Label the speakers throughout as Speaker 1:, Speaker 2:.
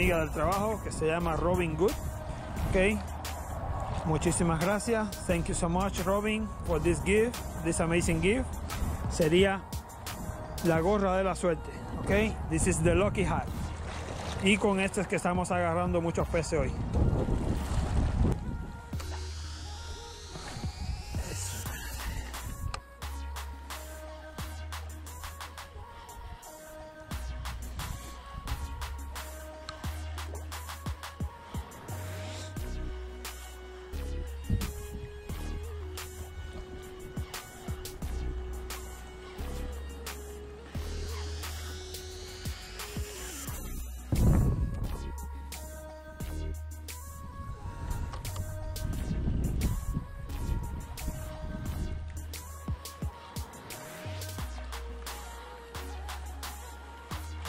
Speaker 1: amiga del trabajo que se llama Robin Good. Ok. Muchísimas gracias. Thank you so much, Robin, for this gift, this amazing gift. Sería la gorra de la suerte. Ok. This is the lucky hat. Y con esto es que estamos agarrando muchos peces hoy.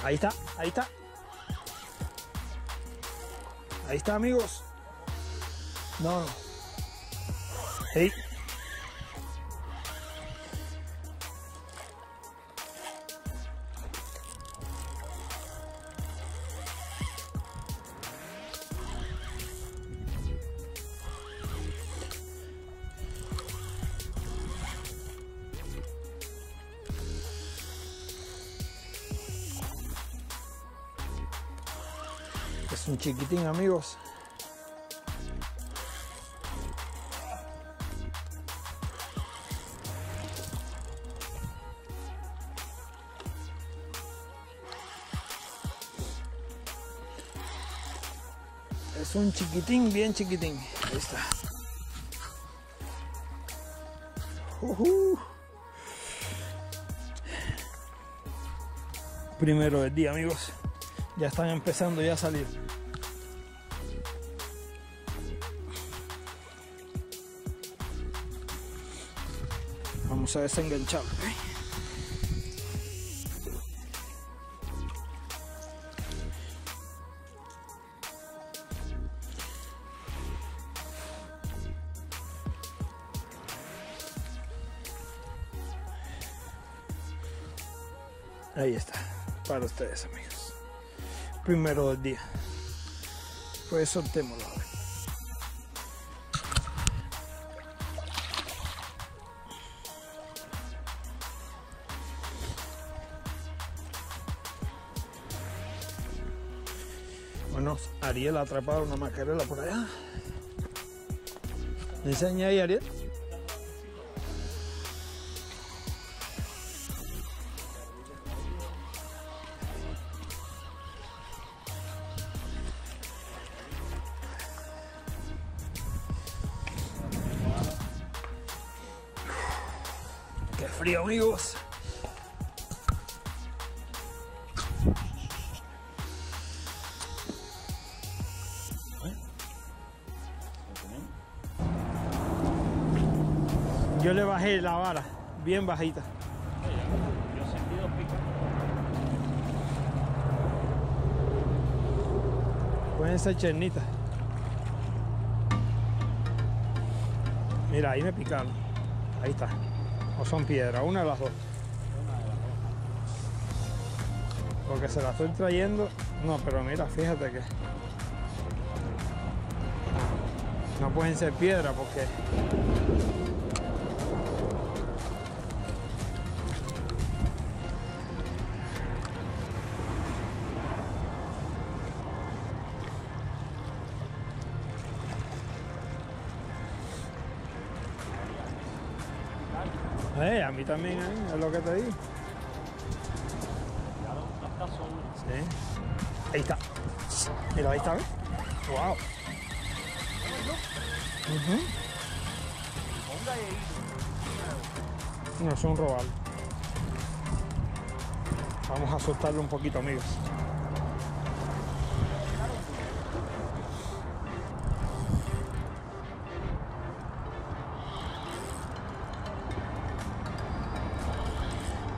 Speaker 1: Ahí está, ahí está. Ahí está, amigos. No. Hey. Chiquitín, amigos. Es un chiquitín, bien chiquitín. Ahí está. Ujú. Primero del día, amigos. Ya están empezando ya a salir. Vamos a desenganchar. Ahí está, para ustedes amigos. Primero del día. Pues soltémoslo. Ariel ha atrapado una macarela por allá. Enseña ahí, Ariel. Yo le bajé la vara, bien bajita. Pueden ser chernitas. Mira, ahí me picaron. Ahí está. O son piedras, una de las dos. Porque se la estoy trayendo. No, pero mira, fíjate que. No pueden ser piedras porque. Eh, a mí también, eh, es lo que te digo. Ahí está. Mira, ahí está, ¿ves? Wow. No, es un robalo. Vamos a soltarlo un poquito, amigos.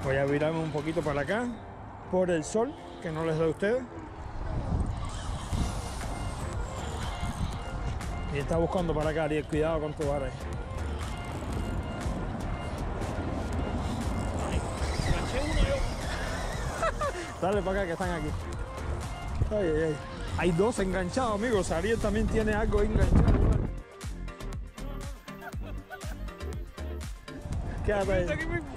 Speaker 1: Voy a virarme un poquito para acá, por el sol, que no les doy a ustedes. Y está buscando para acá, Ariel, cuidado con tu vara. Dale para acá que están aquí. Ay, ay, ay. Hay dos enganchados, amigos. Ariel también tiene algo enganchado. Quédate ahí.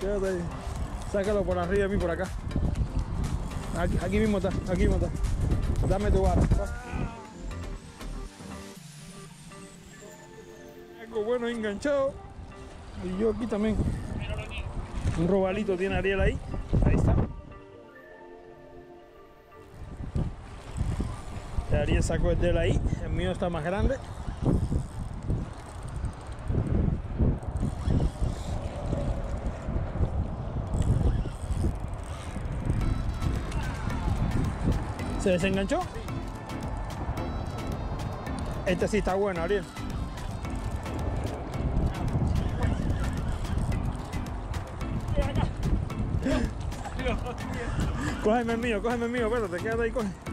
Speaker 1: Quédate ahí. Sácalo por arriba y mí por acá. Aquí, mismo está, aquí mismo está. Dame tu vara. va. Algo bueno enganchado. Y yo aquí también. Un robalito tiene Ariel ahí. Ahí está. Ariel sacó el de él ahí. El mío está más grande. ¿Se desenganchó? Este sí está bueno, Ariel. Cógeme el mío, cógeme el mío, espérate, quédate ahí, coge.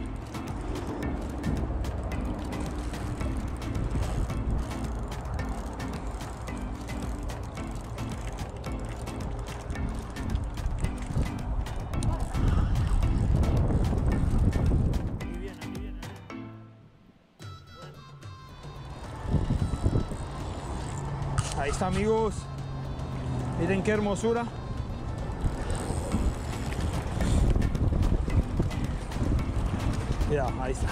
Speaker 1: Está, amigos. Miren qué hermosura. Ya, ahí está.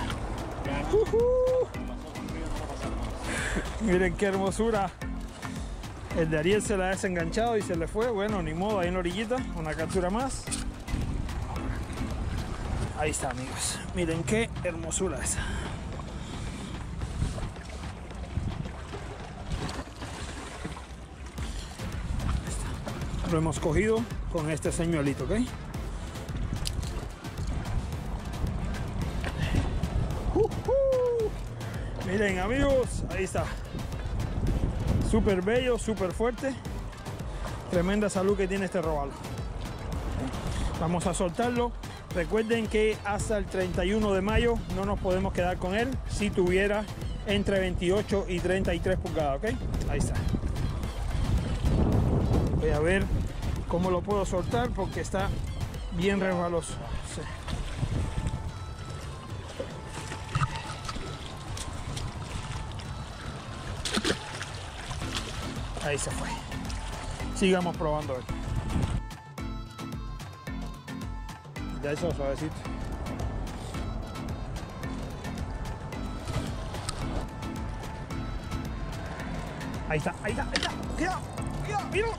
Speaker 1: Ujú. Miren qué hermosura. El de Ariel se la ha desenganchado y se le fue. Bueno, ni modo, ahí en la orillita. Una captura más. Ahí está, amigos. Miren qué hermosura esa. Lo hemos cogido con este señuelito, ¿ok? Ujú. Miren amigos, ahí está. Súper bello, súper fuerte. Tremenda salud que tiene este robalo. Vamos a soltarlo. Recuerden que hasta el 31 de mayo no nos podemos quedar con él si tuviera entre 28 y 33 pulgadas, ¿ok? Ahí está. Voy a ver cómo lo puedo soltar porque está bien resbaloso. Ahí se fue. Sigamos probando. Ya eso suavecito. Ahí está, ahí está, ahí está. Cuidado, cuidado, míralo.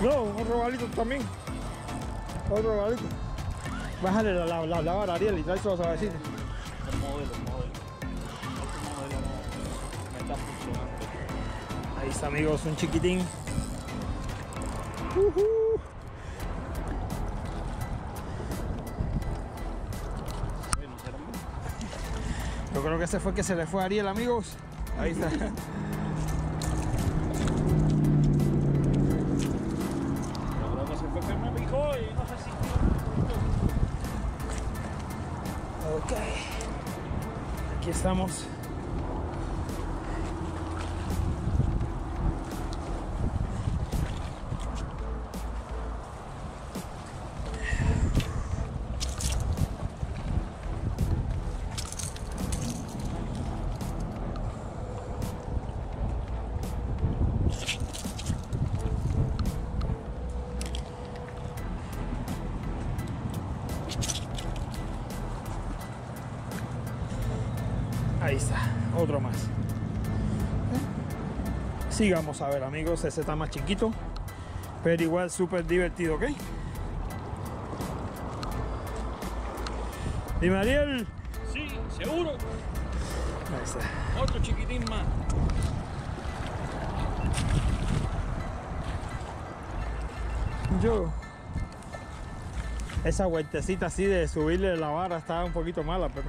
Speaker 1: No, un robalito también. Otro robalito. Bájale la, la, la, la vara, Ariel, y trae eso suavecito.
Speaker 2: El modelo, el modelo. Modelo no me está funcionando.
Speaker 1: Ahí está, amigos, un chiquitín.
Speaker 2: Será mío.
Speaker 1: Yo creo que ese fue que se le fue a Ariel, amigos. Ahí está. Estamos. Sigamos a ver amigos, ese está más chiquito, pero igual súper divertido, ¿ok? Dime Ariel.
Speaker 2: Sí, seguro.
Speaker 1: Ahí está.
Speaker 2: Otro chiquitín más.
Speaker 1: Yo. Esa vueltecita así de subirle la vara estaba un poquito mala, pero.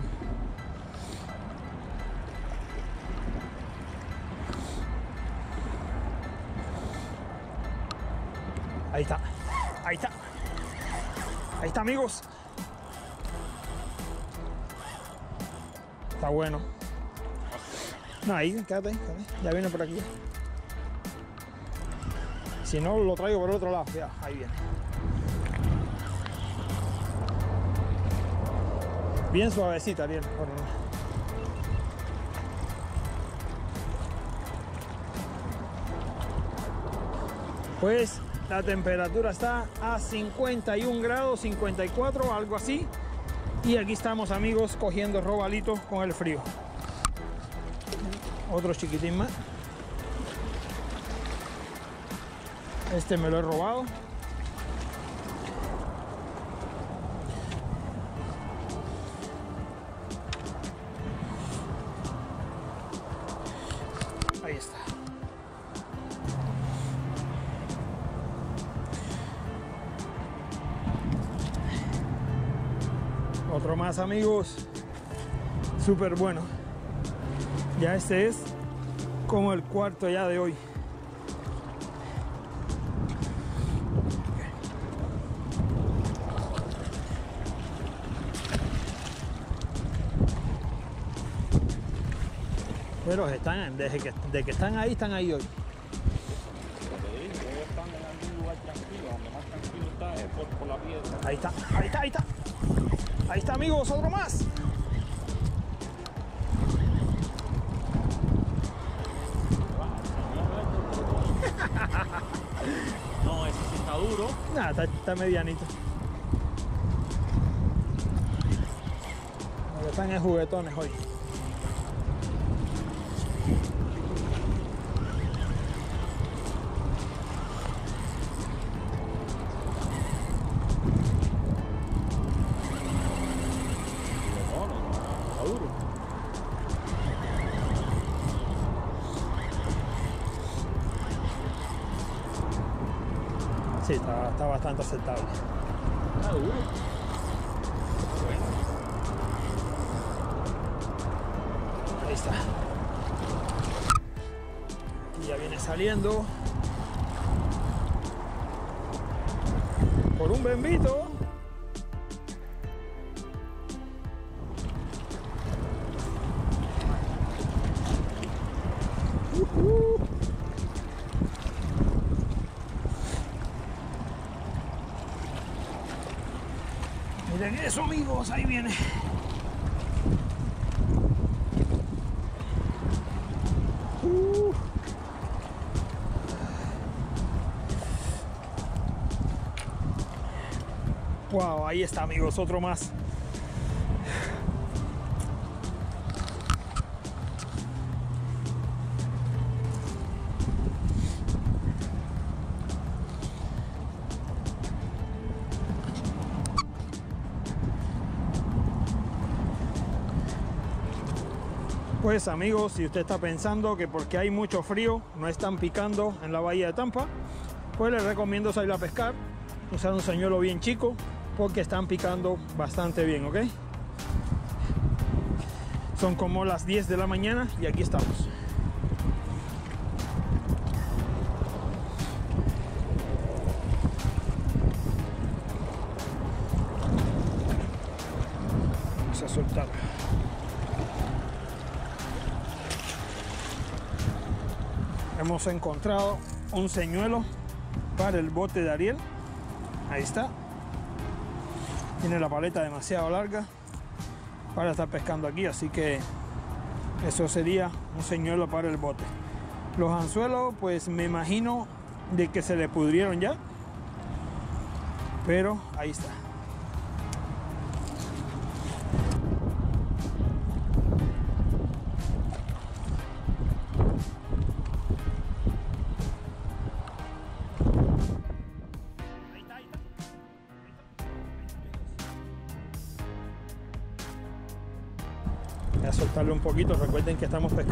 Speaker 1: Amigos. Está bueno. No, ahí, quédate, ahí. Ya viene por aquí. Si no, lo traigo por el otro lado. Ya, ahí viene. Bien suavecita, favor. Pues la temperatura está a 51 grados, 54, algo así. Y aquí estamos amigos cogiendo robalitos con el frío. Otro chiquitín más. Este me lo he robado. Otro más amigos. Súper bueno. Ya este es como el cuarto ya de hoy. Pero están, desde que, de que están ahí, están ahí hoy. Ahí está, ahí está, ahí está. Ahí está, amigos, otro más.
Speaker 2: No, ese sí está duro.
Speaker 1: Nada, está, está medianito. Lo que están es juguetones hoy. Bastante aceptable. Ahí está. Y ya viene saliendo. Por un bembito. Eso amigos, ahí viene. Uh. Wow, ahí está amigos, otro más. Pues amigos, si usted está pensando que porque hay mucho frío no están picando en la bahía de Tampa, pues les recomiendo salir a pescar, usar un señuelo bien chico, porque están picando bastante bien, ¿ok? Son como las 10 de la mañana y aquí estamos. Hemos encontrado un señuelo para el bote de Ariel. Ahí está. Tiene la paleta demasiado larga para estar pescando aquí, así que eso sería un señuelo para el bote. Los anzuelos, pues me imagino de que se le pudrieron ya. Pero ahí está.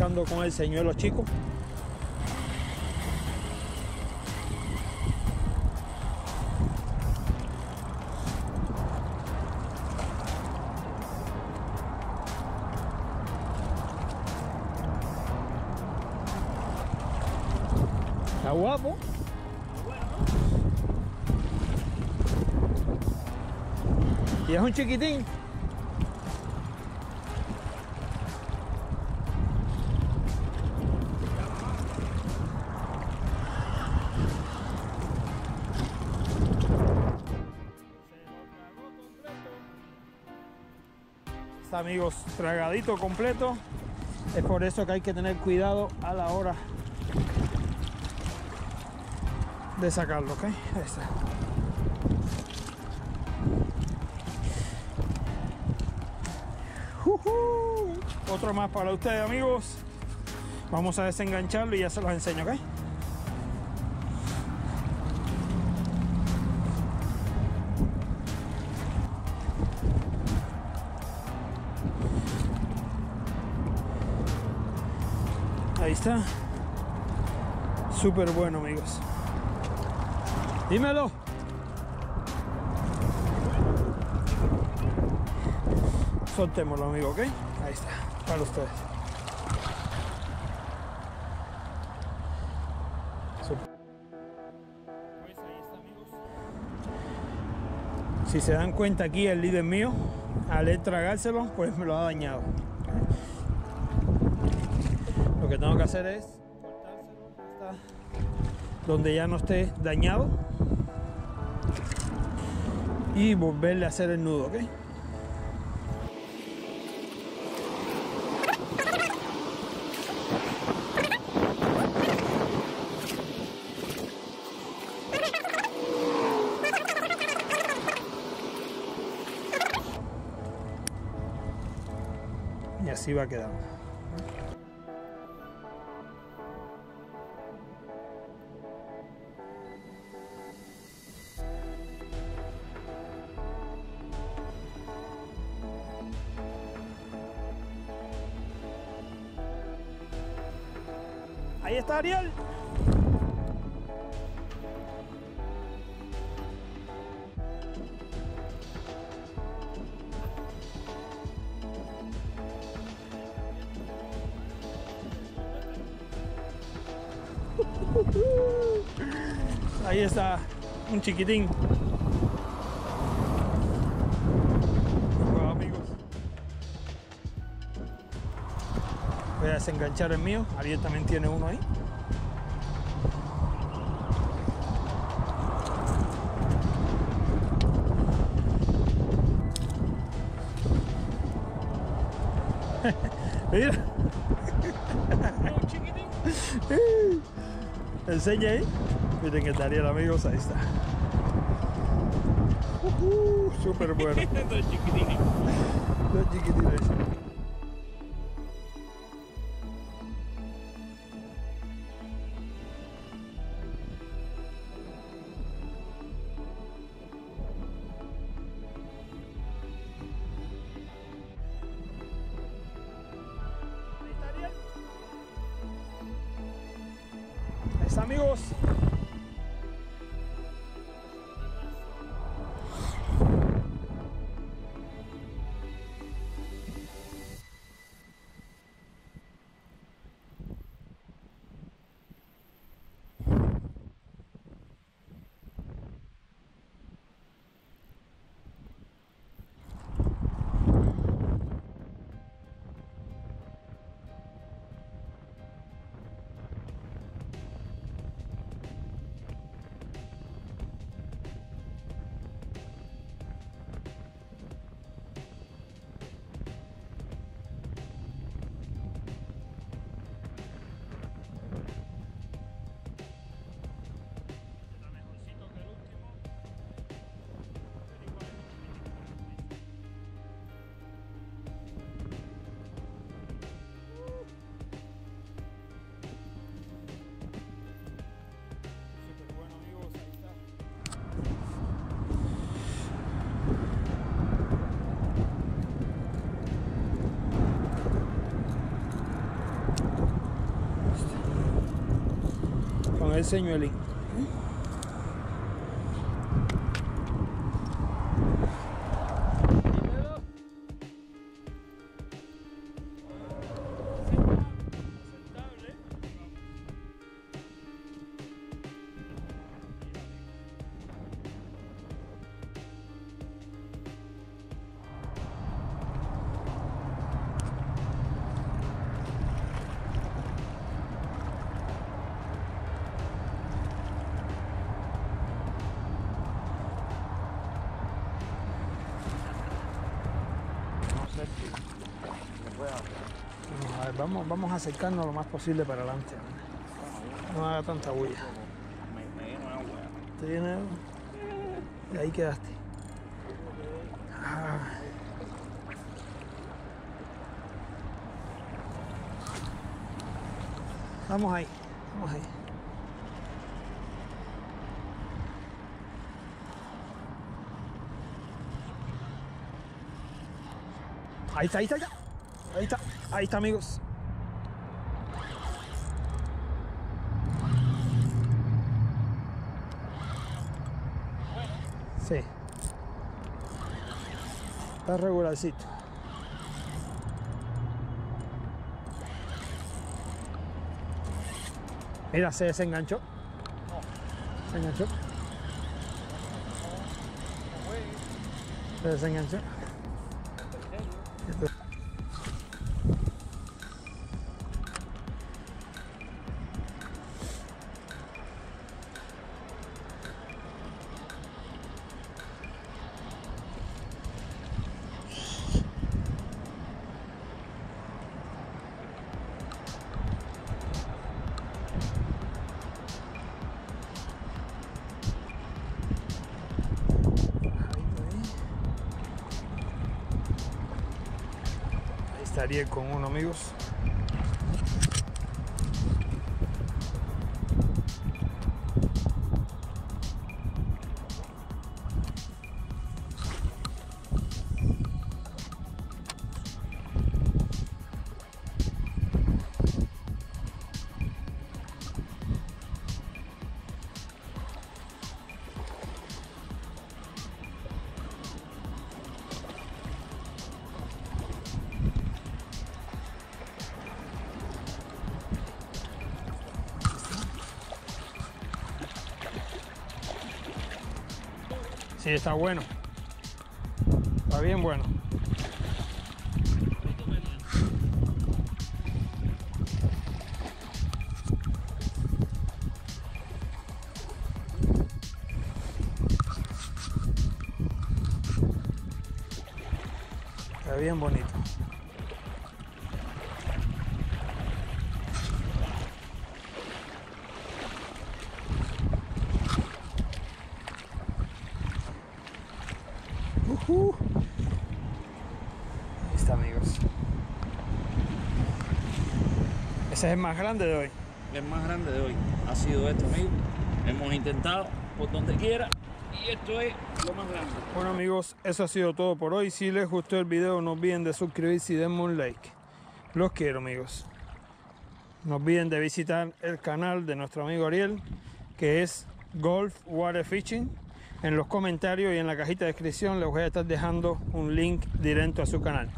Speaker 1: Con el señuelo chico. Está guapo. Y es un chiquitín. Amigos tragadito completo. Es por eso que hay que tener cuidado a la hora de sacarlo, ¿ok? Otro más para ustedes amigos. Vamos a desengancharlo y ya se los enseño, ¿ok? Está. Súper bueno, amigos. Dímelo. Soltémoslo, amigo, ¿ok? Ahí está, para ustedes. Amigos. Si se dan cuenta aquí, el líder mío, al tragárselo, pues me lo ha dañado. Que tengo que hacer es hasta donde ya no esté dañado y volverle a hacer el nudo, ¿ok? Y así va quedando. Ahí está Ariel. Ahí está un chiquitín. Desenganchar el mío. Ariel también tiene uno ahí. Mira. Enseña ahí. Miren que Ariel, amigos, ahí está. Uh, Súper bueno.
Speaker 2: Los chiquitines.
Speaker 1: Los chiquitines. Amigos. El. Vamos vamos, a acercarnos lo más posible para adelante. No haga tanta bulla.
Speaker 2: Me, me lleno de agua.
Speaker 1: ¿Te viene? Y ahí quedaste. Ah. Vamos ahí, vamos ahí. Ahí está, ahí está, ahí está. Ahí está, ahí está, amigos. Sí. Está regularcito. Mira, se desenganchó. Se enganchó. Se desenganchó. Ahí estaría con uno, amigos. Sí, está bueno. Está bien bueno. Ese es el más grande de hoy.
Speaker 2: El más grande de hoy ha sido esto, amigo. Hemos intentado por donde quiera y esto es lo más grande.
Speaker 1: Bueno amigos, eso ha sido todo por hoy. Si les gustó el video, no olviden de suscribirse y denme un like. Los quiero amigos. No olviden de visitar el canal de nuestro amigo Ariel, que es Golf Water Fishing. En los comentarios y en la cajita de descripción les voy a estar dejando un link directo a su canal.